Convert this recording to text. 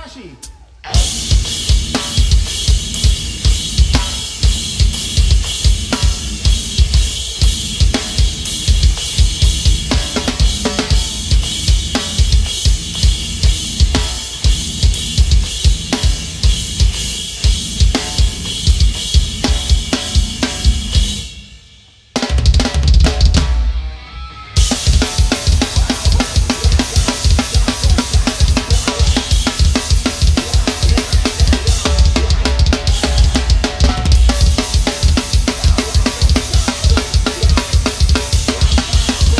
Takashi.